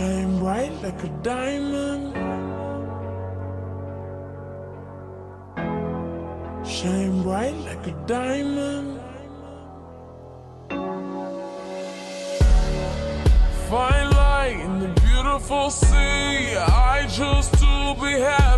Shine bright like a diamond. Shine bright like a diamond. Fine light in the beautiful sea. I choose to be happy.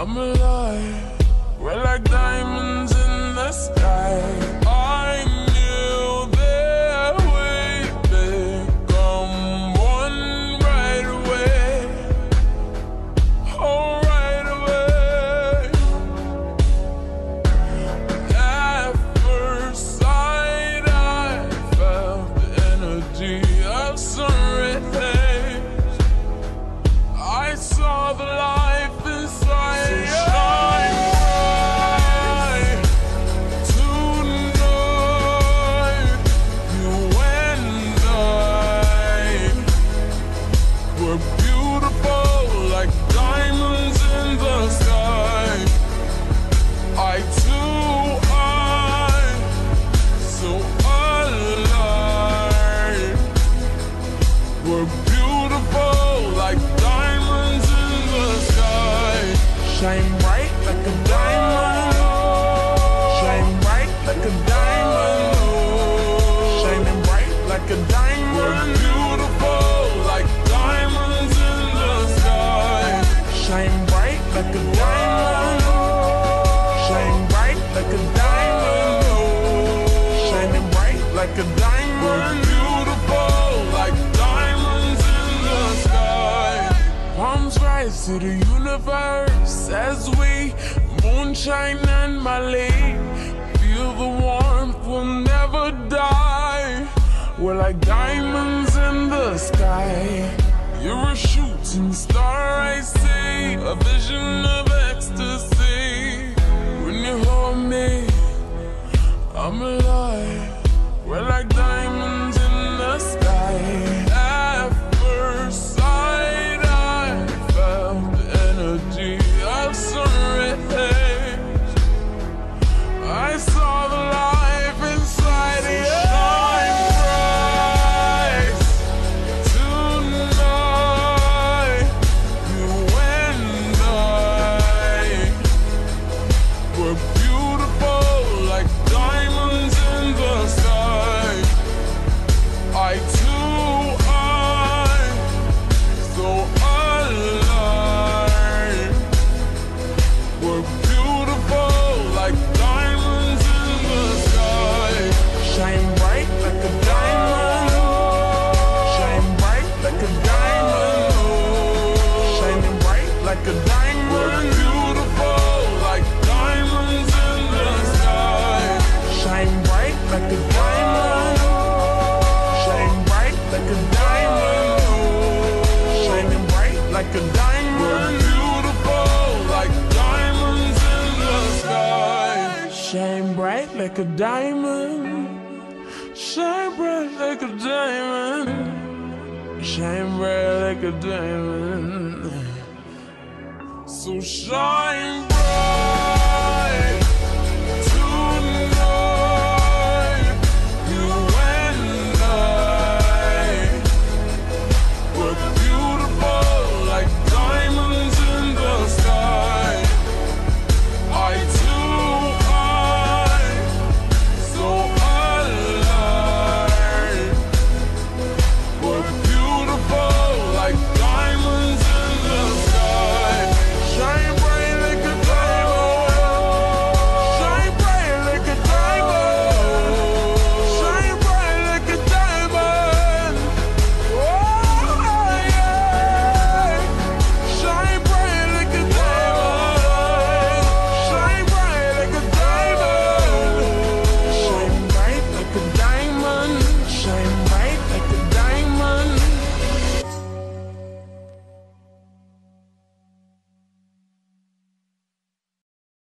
I'm alive. We're like We're beautiful like diamonds in the sky. Shine bright like a diamond. Shine bright like a diamond. Shining bright like a diamond. We're beautiful like diamonds in the sky. Shine bright like a diamond. Shine bright like a diamond. Shining bright like a diamond. To the universe as we moonshine and Malay. Feel the warmth, we'll never die. We're like diamonds in the sky. You're a shooting star, I see. A vision of ecstasy. When you hold me, I'm alive. We're like diamonds like a diamond. We're beautiful like diamonds in the sky. Shine bright like a diamond. Shine bright like a diamond. Shine bright like a diamond. So shine